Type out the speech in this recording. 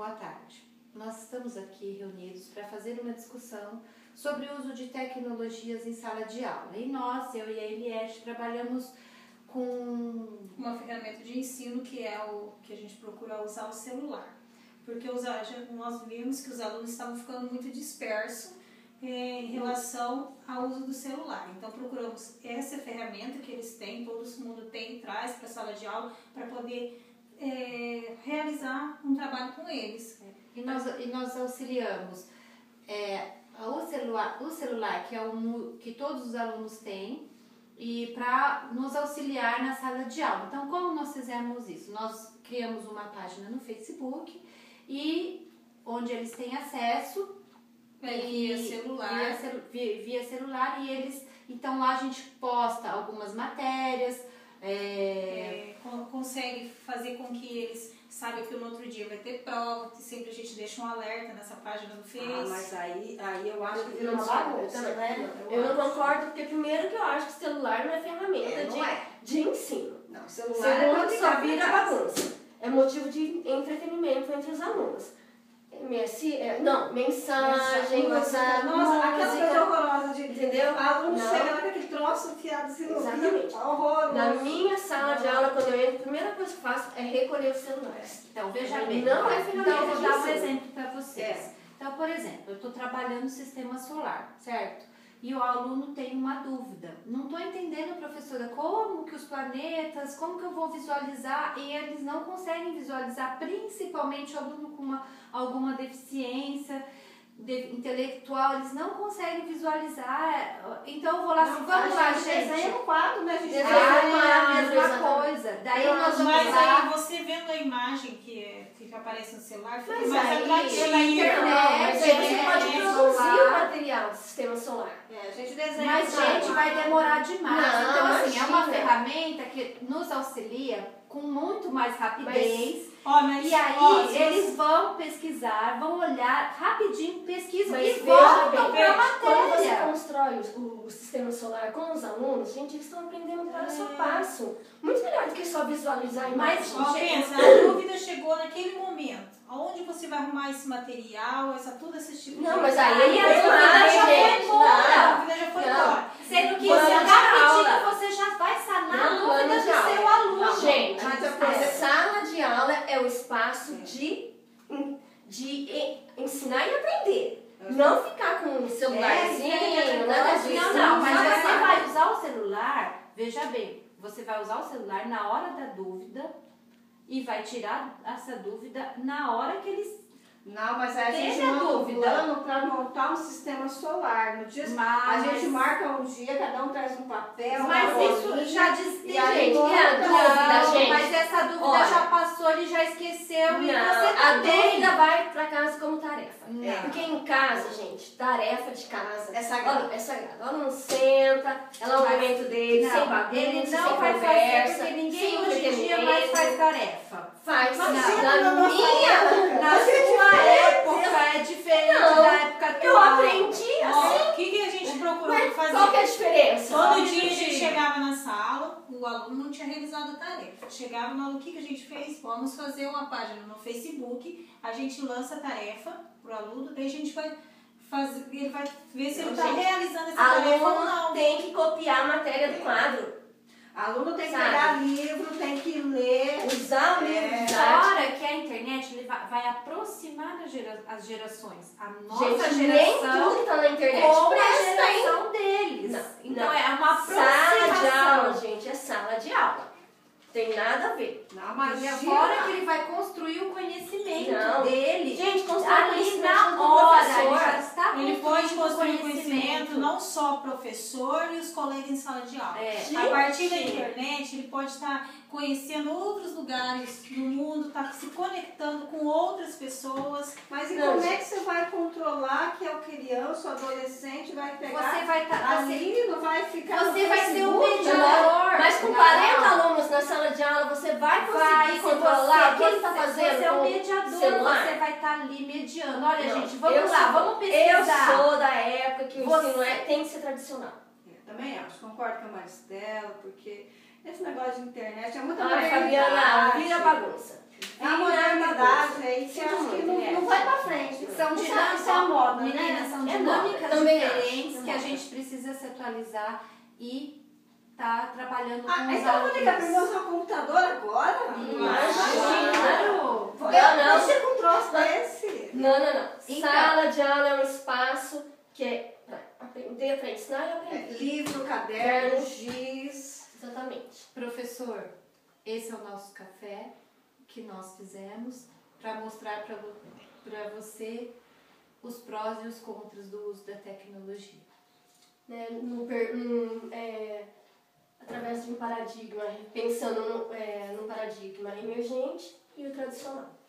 boa tarde. Nós estamos aqui reunidos para fazer uma discussão sobre o uso de tecnologias em sala de aula. E nós, eu e a Eliette, trabalhamos com uma ferramenta de ensino que é o que a gente procura usar o celular. Porque nós vimos que os alunos estavam ficando muito dispersos é, em relação ao uso do celular. Então procuramos essa ferramenta que eles têm, todo mundo tem, traz para a sala de aula para poder é, realizar um trabalho com eles. E nós, e nós auxiliamos é, o, celular, o celular, que é o que todos os alunos têm, e para nos auxiliar na sala de aula. Então, como nós fizemos isso? Nós criamos uma página no Facebook e onde eles têm acesso é, via celular. Via, via, via, celular e eles. Então lá a gente posta algumas matérias. É... É, consegue fazer com que eles saibam que no outro dia vai ter prova, que sempre a gente deixa um alerta nessa página do Face. Ah, mas aí, aí eu acho que virou uma bagunça, né? Eu, eu não concordo, porque primeiro que eu acho que celular não é ferramenta é, não de, é. de ensino. Não, celular Segundo, é só vira bagunça. É motivo de entretenimento entre os alunos. MS, é, não, mensagem, WhatsApp, Nossa, aquela coisa horrorosa de. Entendeu? Aluno chega lá com aquele troço fiado assim no Exatamente. Horroroso. Na minha sala de aula, quando eu entro, a primeira coisa que faço é recolher os celulares. Então, veja bem. Não é Então, eu vou dar um exemplo para vocês. É. Então, por exemplo, eu estou trabalhando no sistema solar, certo? e o aluno tem uma dúvida. Não estou entendendo, professora, como que os planetas, como que eu vou visualizar e eles não conseguem visualizar, principalmente o aluno com uma, alguma deficiência de, intelectual, eles não conseguem visualizar. Então eu vou lá assim, vamos lá, gente. Desenha um quadro, né? A gente desenha ah, a mesma coisa. Daí nós vamos Mas lá. aí você vendo a imagem que, é, que aparece no celular, fica mas mais. Na internet, é, você é, pode é, produzir o material do sistema solar. É, a gente desenha. Mas, gente, vai demorar demais. Não, então, assim, é uma imagina. ferramenta que nos auxilia com muito mais rapidez. Ó, mas, E aí ó, eles vão pesquisar, vão olhar rapidinho, pesquisam Mas e voltam para a Quando você matéria. constrói o, o sistema solar com os alunos, gente, eles estão aprendendo passo a É. passo. Muito melhor do que só visualizar a imagem. Mas, Ó, Gente, pensa, a dúvida chegou naquele momento. Aonde você vai arrumar esse material, essa, tudo esse tipo Não, de mas aí Aí é a dúvida já foi gente. embora. A dúvida já foi embora. Sendo que você já vai sanar a Não, de aula. seu aluno. Gente, Mas a é- sala de aula é o espaço de, de ensinar e aprender. Não ficar com o celularzinho, É, nada não, disso. Não, não, mas você vai- vai usar o celular, veja bem, você vai usar o celular na hora da dúvida e vai tirar essa dúvida na hora que eles. Não, mas aí a Teve gente a um dúvida. plano para montar um sistema solar. No dia, a Mas- gente marca um dia, cada um traz um papel, Mas isso já diz. e gente monta- é dúvida, Não, gente. Mas essa dúvida Olha. já passou, ele já esqueceu e Não, você a também. dúvida vai pra casa como tarefa. Não. Porque em casa, gente, tarefa de casa. É sagrado. Olha, é sagrado. Ela não senta, ela é o momento dele, Não, sem bagunça, ele não vai fazer conversa, porque ninguém hoje em dia mais faz tarefa. Faz. Mas Na- na minha. Na é sua diferente. época é diferente Não, da época atual. eu aprendi assim. O que, que a gente procurou Mas fazer? qual que é a diferença? Todo Só dia a gente chegava na sala, o aluno não tinha realizado a tarefa. Chegava no aluno, o que, que a gente fez? Vamos fazer uma página no Facebook, a gente lança a tarefa pro aluno, daí a gente vai fazer, ele vai ver se ele está Gente, realizando essa tarefa ou Aluno não. tem que copiar a matéria do quadro. Aluno tem que Sabe? pegar livro, tem que ler. Usar o livro É. didático. Fora que a internet ele vai, aproximar as, gera- as gerações. A nossa Gente, nem geração tudo que tá na internet com a presta, hein? geração deles. Não, então não. é uma Sala de aproximação. aula, gente, é sala de aula. Tem nada a ver. Não, Mas imagina. fora que ele vai construir o conhecimento Não. dele. Gente, construir ali conhecimento na hora, ele já está Ele pode construir conhecimento, não só professor e os colegas em sala de aula. É. A partir da internet, ele pode estar conhecendo outros lugares do mundo, estar se conectando com outras pessoas. Mas e Não, como é que você vai controlar que é o criança, o adolescente vai pegar Você vai tá, você, ali, não vai ficar você vai ser o mediador. Mas com Não. 40 alunos na sala de aula, você vai conseguir Vai, controlar o que você, ele tá fazendo Você é o mediador, celular? você vai estar ali mediando. Olha, Não, gente, vamos lá, sou- vamos pesquisar. Eu sou da época que o Você- ensino é, tem que ser tradicional. Eu também acho, concordo com a Maristela, porque esse negócio de internet é muita Ai, Fabiana, vira bagunça. É modernidade aí que Sinto acho que muito, não vai pra frente. São Isso é- dinâmicas, isso é a moda, né? são É dinâmicas diferentes é que a gente precisa se atualizar e tá trabalhando com Ah, os então eu vou ter que aprender a alunos. usar o computador agora? Imagina. Claro! Eu Não, não. mexer com um troço desse. Não, não, não. Então. Sala de aula é um espaço que é aprender, pra ensinar e É, aprender. livro, caderno, giz. Exatamente. Professor, esse é o nosso café que nós fizemos para mostrar para você os prós e os contras do uso da tecnologia. Né, no, num, é, através de um paradigma, pensando no, é, paradigma emergente e o tradicional.